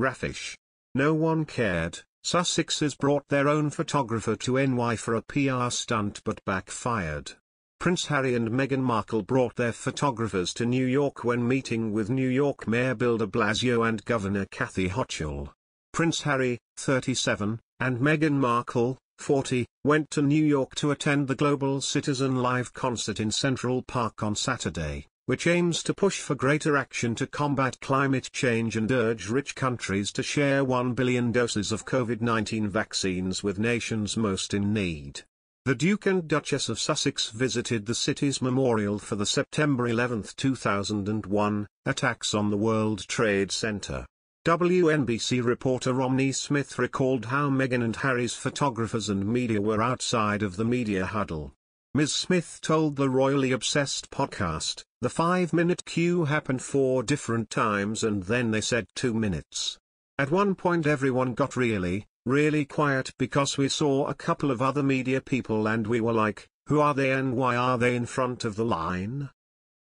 raffish. No one cared, Sussexes brought their own photographer to NY for a PR stunt but backfired. Prince Harry and Meghan Markle brought their photographers to New York when meeting with New York Mayor Bill de Blasio and Governor Kathy Hochul. Prince Harry, 37, and Meghan Markle, 40, went to New York to attend the Global Citizen Live concert in Central Park on Saturday which aims to push for greater action to combat climate change and urge rich countries to share 1 billion doses of COVID-19 vaccines with nations most in need. The Duke and Duchess of Sussex visited the city's memorial for the September 11, 2001, attacks on the World Trade Center. WNBC reporter Romney Smith recalled how Meghan and Harry's photographers and media were outside of the media huddle. Ms. Smith told the Royally Obsessed podcast, the five-minute queue happened four different times and then they said two minutes. At one point everyone got really, really quiet because we saw a couple of other media people and we were like, who are they and why are they in front of the line?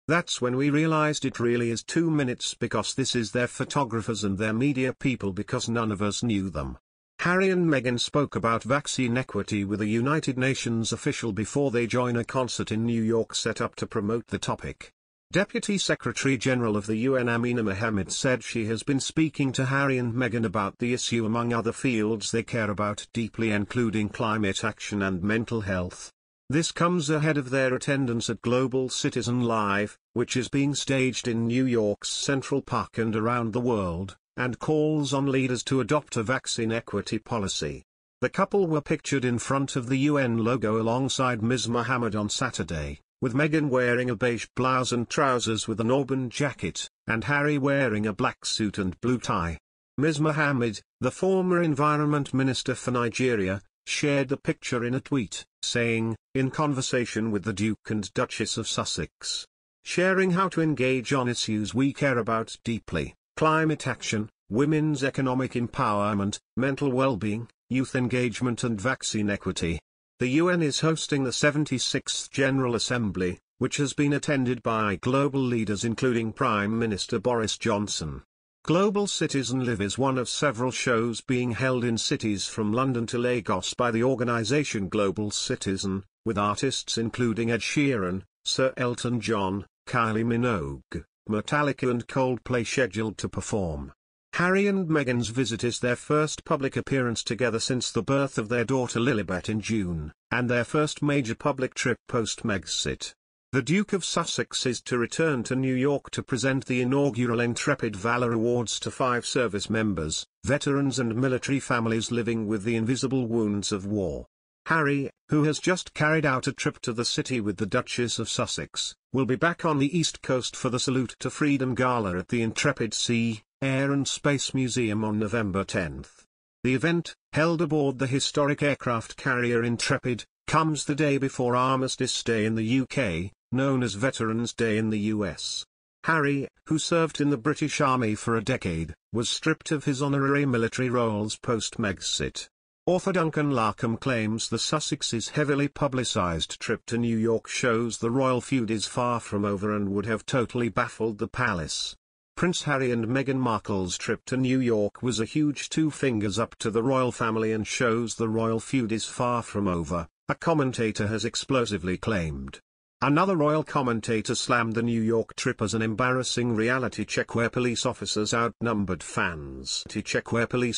That's when we realized it really is two minutes because this is their photographers and their media people because none of us knew them. Harry and Meghan spoke about vaccine equity with a United Nations official before they join a concert in New York set up to promote the topic. Deputy Secretary General of the UN Amina Mohammed said she has been speaking to Harry and Meghan about the issue among other fields they care about deeply including climate action and mental health. This comes ahead of their attendance at Global Citizen Live, which is being staged in New York's Central Park and around the world and calls on leaders to adopt a vaccine equity policy. The couple were pictured in front of the UN logo alongside Ms. Mohammed on Saturday, with Meghan wearing a beige blouse and trousers with an auburn jacket, and Harry wearing a black suit and blue tie. Ms. Mohammed, the former Environment Minister for Nigeria, shared the picture in a tweet, saying, in conversation with the Duke and Duchess of Sussex, sharing how to engage on issues we care about deeply climate action, women's economic empowerment, mental well-being, youth engagement and vaccine equity. The UN is hosting the 76th General Assembly, which has been attended by global leaders including Prime Minister Boris Johnson. Global Citizen Live is one of several shows being held in cities from London to Lagos by the organisation Global Citizen, with artists including Ed Sheeran, Sir Elton John, Kylie Minogue, Metallica and Coldplay scheduled to perform. Harry and Meghan's visit is their first public appearance together since the birth of their daughter Lilibet in June, and their first major public trip post-Megxit. The Duke of Sussex is to return to New York to present the inaugural Intrepid Valor Awards to five service members, veterans and military families living with the invisible wounds of war. Harry, who has just carried out a trip to the city with the Duchess of Sussex, will be back on the East Coast for the Salute to Freedom Gala at the Intrepid Sea, Air and Space Museum on November 10. The event, held aboard the historic aircraft carrier Intrepid, comes the day before Armistice Day in the UK, known as Veterans Day in the US. Harry, who served in the British Army for a decade, was stripped of his honorary military roles post-Megxit. Author Duncan Larcombe claims the Sussex's heavily publicized trip to New York shows the royal feud is far from over and would have totally baffled the palace. Prince Harry and Meghan Markle's trip to New York was a huge two fingers up to the royal family and shows the royal feud is far from over, a commentator has explosively claimed. Another royal commentator slammed the New York trip as an embarrassing reality check where police officers outnumbered fans. Check where police